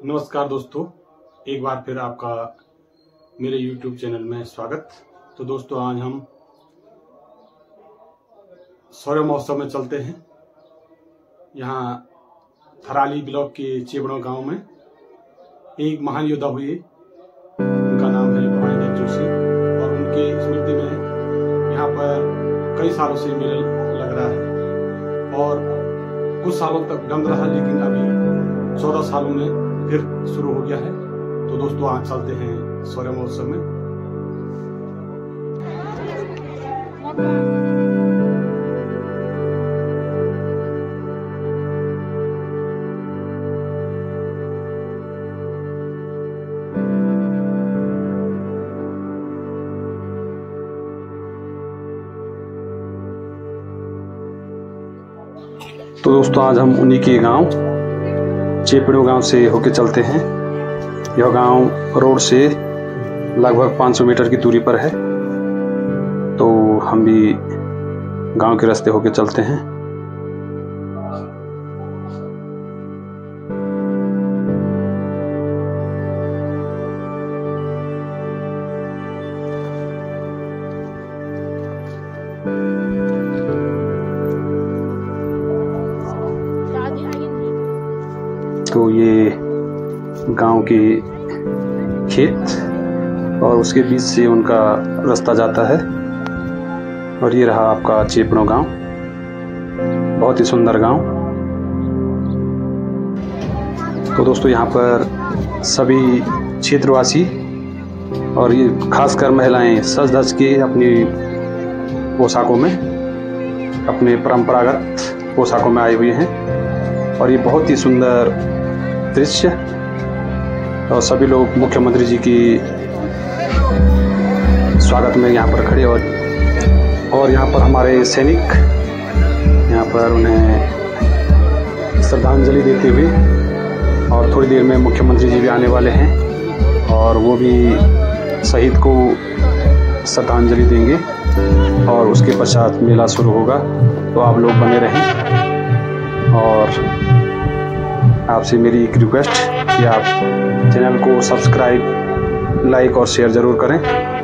नमस्कार दोस्तों, एक बार फिर आपका मेरे YouTube चैनल में स्वागत। तो दोस्तों, आज हम सौर्य महोत्सव में चलते हैं। यहाँ थराली ब्लॉक के चेबड़ो गाँव में एक महान योद्धा हुए। उनका नाम है भवानी देव जोशी और उनके स्मृति में यहाँ पर कई सालों से मेला लग रहा है और कुछ सालों तक बंद रहा, लेकिन अभी चौदह सालों में फिर शुरू हो गया है। तो दोस्तों, आज चलते हैं सौर्य महोत्सव में। तो दोस्तों, आज हम उन्हीं के गाँव चेपड़ो गाँव से होके चलते हैं। यह गाँव रोड से लगभग 500 मीटर की दूरी पर है। तो हम भी गाँव के रास्ते होके चलते हैं। तो ये गाँव के खेत और उसके बीच से उनका रास्ता जाता है। और ये रहा आपका चेपड़ो गाँव। बहुत ही सुंदर गाँव। तो दोस्तों, यहाँ पर सभी क्षेत्रवासी और ये खासकर महिलाएँ सज धज के अपनी पोशाकों में, अपने परंपरागत पोशाकों में आए हुए हैं। और ये बहुत ही सुंदर दृश्य और सभी लोग, मुख्यमंत्री जी की स्वागत में यहाँ पर खड़े और और यहाँ पर हमारे सैनिक, यहाँ पर उन्हें श्रद्धांजलि देते हुए और थोड़ी देर में मुख्यमंत्री जी भी आने वाले हैं और वो भी शहीद को श्रद्धांजलि देंगे और उसके पश्चात मेला शुरू होगा। तो आप लोग बने रहें और आपसे मेरी एक रिक्वेस्ट कि आप चैनल को सब्सक्राइब लाइक और शेयर ज़रूर करें।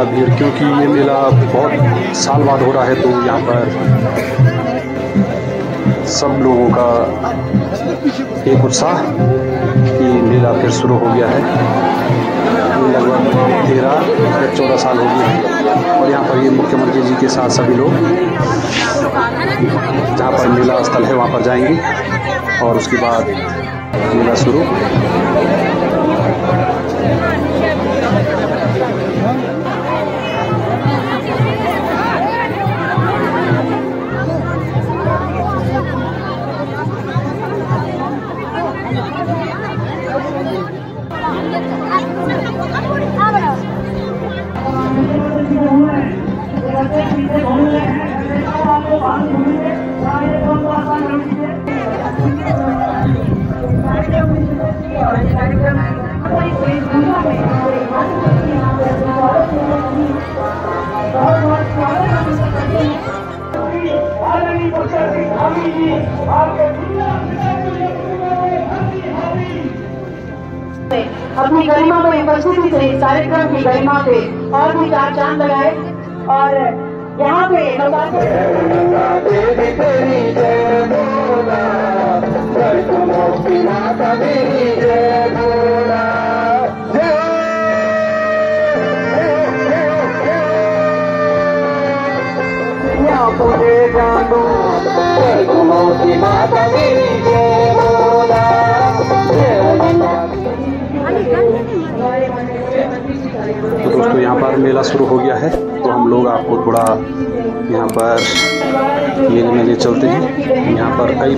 ज़्यादा भीड़ क्योंकि ये मेला बहुत साल बाद हो रहा है तो यहाँ पर सब लोगों का एक उत्साह कि मेला फिर शुरू हो गया है। लगभग तेरह या चौदह साल हो गए और यहाँ पर ये मुख्यमंत्री जी के साथ सभी लोग जहाँ पर मेला स्थल है, वहाँ पर जाएँगे और उसके बाद मेला शुरू। अपनी गरिमा को उपस्थिति से कार्यक्रम की गरिमा पे और भी चार चाँद लगाए और यहाँ पे नवरात्र तो दोस्तों, यहाँ पर मेला शुरू हो गया है तो हम लोग आपको थोड़ा यहाँ पर मेले में ले चलते हैं। यहाँ पर कई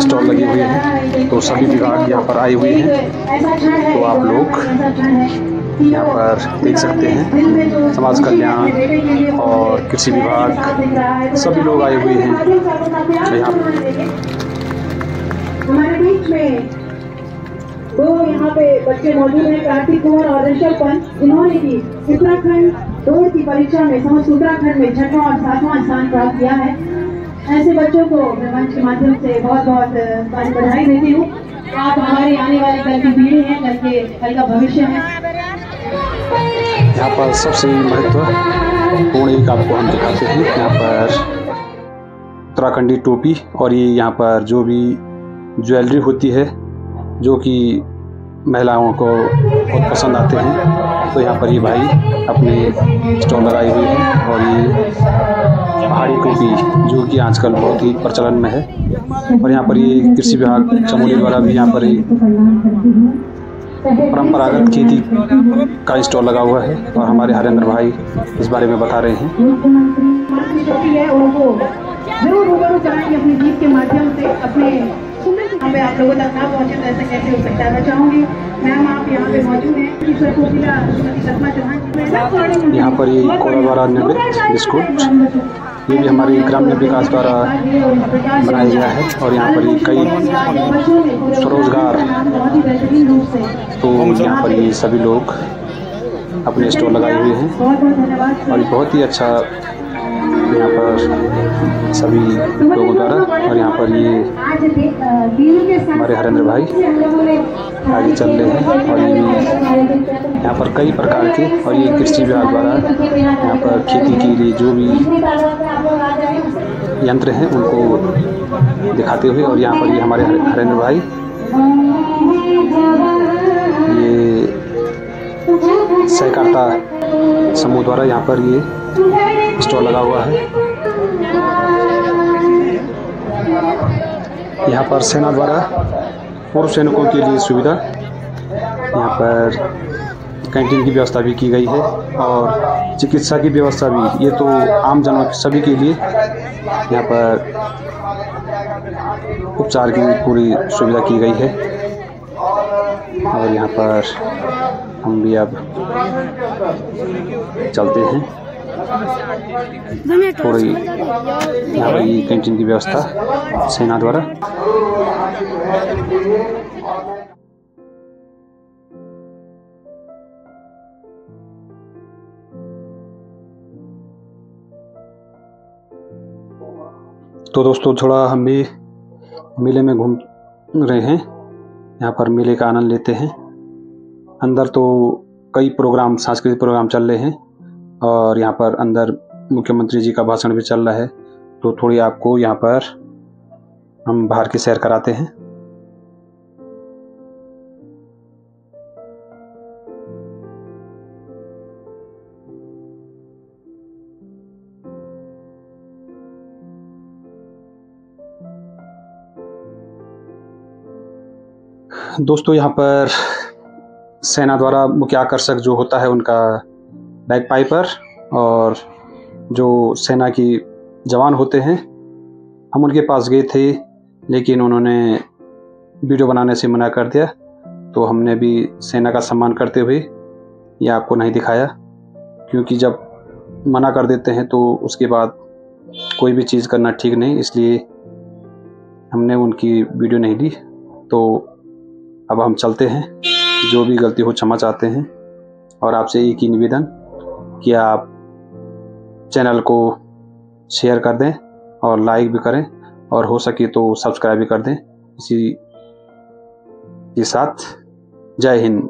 स्टॉल लगे हुए हैं तो सभी विभाग यहाँ पर आए हुए हैं। तो आप लोग यहाँ पर देख सकते हैं, समाज कल्याण और कृषि विभाग, सभी लोग आए हुए हैं। तो यहाँ हमारे दो यहाँ पे बच्चे मौजूद हैं, कार्तिक कुमार और ऋषभ पंत। जिन्होंने की उत्तराखंड दौड़ की परीक्षा में समस्त उत्तराखंड में छठवां और सातवां स्थान प्राप्त किया है। ऐसे बच्चों को मैं मंच के माध्यम से बहुत बहुत बधाई देती हूँ। आप हमारी आने वाली कल की पीढ़ी है, कल के कल का भविष्य है। यहाँ पर सबसे महत्वपूर्ण एक आपको हम दिखाते हैं। यहाँ पर उत्तराखंडी टोपी और ये यहाँ पर जो भी ज्वेलरी होती है, जो कि महिलाओं को बहुत पसंद आते हैं तो यहाँ पर ये भाई अपने स्टॉल लगाए हुए हैं और ये पहाड़ी टोपी, जो कि आजकल बहुत ही प्रचलन में है। और यहाँ पर ये कृषि विभाग चमोली द्वारा भी यहाँ पर परंपरागत खेती का स्टॉल लगा हुआ है और हमारे हरेंद्र भाई इस बारे में बता रहे हैं। है ज़रूर रूबरू कराएँगे अपनी जीत के माध्यम से अपने हमें आप लोगों तक ना पहुँचे तो ऐसा कैसे हो सकता है मैं चाहूँगी मैम आप यहाँ पे मौजूद हैं। यहाँ पर ये कोड़ा निर्मित बिस्कुट ये भी हमारे ग्रामीण विकास द्वारा बनाया गया है और यहाँ पर कई स्वरोजगार तो यहाँ पर ये सभी लोग अपने स्टोर लगाए हुए हैं और बहुत ही अच्छा यहाँ पर सभी लोगों द्वारा और यहाँ पर ये हमारे हरेंद्र भाई आगे चल रहे हैं और ये यहाँ पर कई प्रकार के और ये कृषि विभाग द्वारा यहाँ पर खेती के लिए जो भी यंत्र हैं उनको दिखाते हुए और यहाँ पर ये हमारे हरे- हरेंद्र भाई, ये सहकारिता समूह द्वारा यहाँ पर ये स्टॉल लगा हुआ है। यहाँ पर सेना द्वारा पूर्व सैनिकों के लिए सुविधा। यहाँ पर कैंटीन की व्यवस्था भी की गई है और चिकित्सा की व्यवस्था भी। ये तो आम जनों सभी के लिए यहाँ पर उपचार की पूरी सुविधा की गई है। और यहाँ पर हम भी अब चलते हैं। थोड़ी यहाँ पर कैंटीन की व्यवस्था सेना द्वारा। तो दोस्तों, थोड़ा हम भी मेले में घूम रहे हैं। यहाँ पर मेले का आनंद लेते हैं। अंदर तो कई प्रोग्राम, सांस्कृतिक प्रोग्राम चल रहे हैं। और यहाँ पर अंदर मुख्यमंत्री जी का भाषण भी चल रहा है। तो थोड़ी आपको यहाँ पर हम बाहर की सैर कराते हैं। दोस्तों, यहाँ पर सेना द्वारा मुख्य आकर्षक जो होता है उनका बैक पाइपर और जो सेना की जवान होते हैं, हम उनके पास गए थे, लेकिन उन्होंने वीडियो बनाने से मना कर दिया। तो हमने भी सेना का सम्मान करते हुए ये आपको नहीं दिखाया, क्योंकि जब मना कर देते हैं तो उसके बाद कोई भी चीज़ करना ठीक नहीं, इसलिए हमने उनकी वीडियो नहीं ली। तो अब हम चलते हैं। जो भी गलती हो क्षमा चाहते हैं। और आपसे एक ही निवेदन कि आप चैनल को शेयर कर दें और लाइक भी करें और हो सके तो सब्सक्राइब भी कर दें। इसी के साथ जय हिंद।